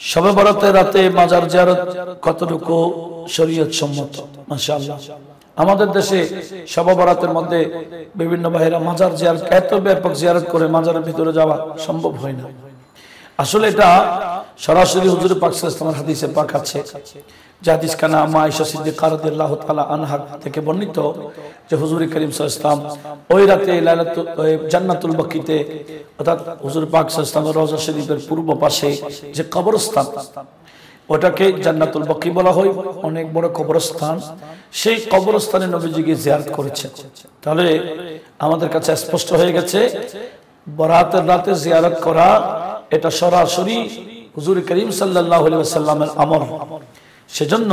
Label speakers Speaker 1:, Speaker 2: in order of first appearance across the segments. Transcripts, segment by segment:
Speaker 1: সবে বরাতে রাতে মাজার জিয়ারত কতটুকু শরীয়ত সম্মত? মাশাআল্লাহ। আমাদের দেশে সবে বরাতের মধ্যে বিভিন্ন ভাইরা মাজার জিয়ারত, এত ব্যাপক জিয়ারত করে মাজারের ভিতরে যাওয়া সম্ভব হয় না। আসলে এটা সরাসরি হুজুর পাক সাল্লাল্লাহু হাদিসে পাক আছে। যে হাদিস কানা আয়েশা সিদ্দিকা রাদিয়াল্লাহু তাআলা আনহা থেকে বর্ণিত যে হুজুর করিম সাল্লাল্লাহু ওই রাতে লাইলাতুল জান্নাতুল বাকিতে, অর্থাৎ হুজুর পাক সাল্লাল্লাহু রওজা শরীফের পূর্ব পাশে যে কবরস্থান, ওটাকে জান্নাতুল বাকি বলা হয়, অনেক বড় কবরস্থান। সেই কবরস্থানে নবীজিকে জিয়ারত করেছেন তাহলে আমাদের কাছে স্পষ্ট হয়ে গেছে, বরাতের রাতে জিয়ারত করা এটা সরাসরি হুজুর করিম সাল্লাহ সাল্লামের আমল। সেজন্য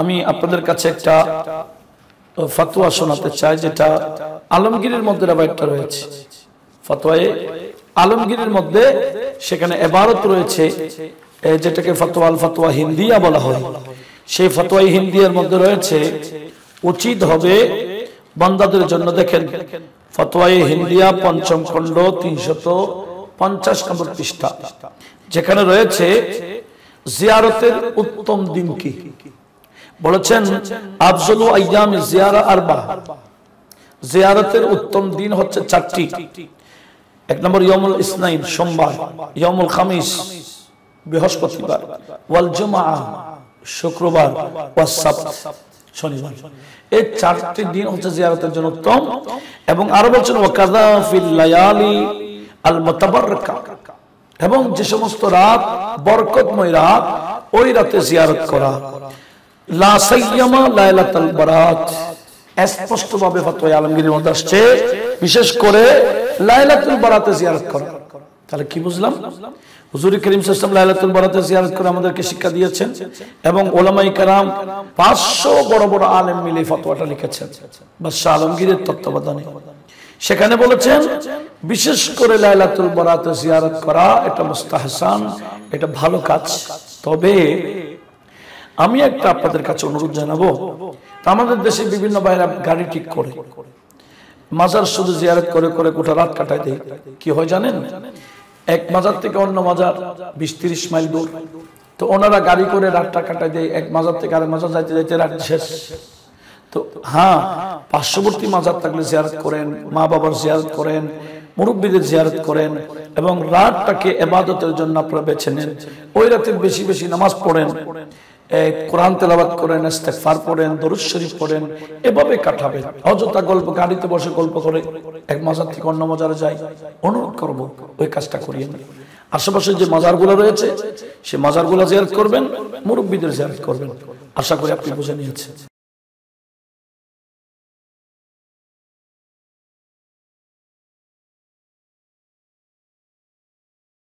Speaker 1: আমি আপনাদের কাছে একটা ফতোয়া শোনাতে চাই যেটা আলমগীরের মধ্যে একটা রয়েছে। ফতোয়ায় আলমগীরের মধ্যে সেখানে এবারত রয়েছে যেটাকে ফতোয়া আল ফতোয়া হিন্দিয়া বলা হয়। সেই ফতোয়াই হিন্দিয়ার মধ্যে রয়েছে, উচিত হবে বন্দাদের জন্য দেখেন, ফতোয়াই হিন্দিয়া পঞ্চম খণ্ড তিনশত পঞ্চাশ নম্বর পৃষ্ঠা। যেখানে রয়েছে জিয়ারতের উত্তম দিন কি? বলেছেন, আফজল আয়াম জিয়ারা আরবা। জিয়ারতের উত্তম দিন হচ্ছে চারটি। এক নম্বর ইয়মুল ইসনাইন, সোমবার। ইয়মুল খামিস, বৃহস্পতিবার। ওয়াল জুমা শুক্রবার। ওয়াসাব শনিবার। এই চারটি দিন হচ্ছে জিয়ারতের জন্য উত্তম। এবং আরও বলছেন ওয়াকাদা ফিল লায়ালি আল মুতাবাররাকা এবং যে সমস্ত রাত, বরকতময় রাত, ওই রাতে জিয়ারত করা। ফতোয়া বিশেষ করে বারাতে জিয়ারত করা। তাহলে কি বুঝলাম? বারাতে জিয়ারত করে আমাদেরকে শিক্ষা দিয়েছেন এবং ওলামাই কারাম পাঁচশো বড় বড় আলেম মিলে ফতোয়াটা লিখেছেন। বাদশাহ আলমগীরের তত্ত্বাবধানে। সেখানে বলেছেন, বিশেষ করে লাইলাতুল বরাতে জিয়ারত করা এটা মুস্তাহসান, এটা ভালো কাজ। তবে আমি একটা আপনাদের কাছে অনুরোধ জানাব। আমাদের দেশে বিভিন্ন বাইরা গাড়ি ঠিক করে। মাজার শুধু জিয়ারত করে করে গোটা রাত কাটায় দেয়। কি হয় জানেন? এক মাজার থেকে অন্য মাজার বিশ তিরিশ মাইল দূর। তো ওনারা গাড়ি করে রাতটা কাটায় দেয়। এক মাজার থেকে আরেক মাজার যাইতে যাইতে রাত শেষ। তো হ্যাঁ পার্শ্ববর্তী মাজার থাকলে জিয়ারত করেন, মা বাবার জিয়ারত করেন, মুরব্বীদের জিয়ারত করেন এবং রাতটাকে এবাদতের জন্য আপনারা বেছে নেন। ওই রাতে বেশি বেশি নামাজ পড়েন কোরআন তেলাবাদ করেন, ইস্তেগফার পড়েন, দরুদ শরীফ পড়েন, এভাবে অযথা গল্প, গাড়িতে বসে গল্প করে এক মাজার থেকে অন্য মাজারে যাই, অনুরোধ করব ওই কাজটা করিয়ে আশেপাশে যে মাজারগুলো রয়েছে, সে মাজারগুলো জিয়ারত করবেন, মুরব্বীদের জিয়ারত করবেন। আশা করি আপনি বুঝে নিয়েছেন।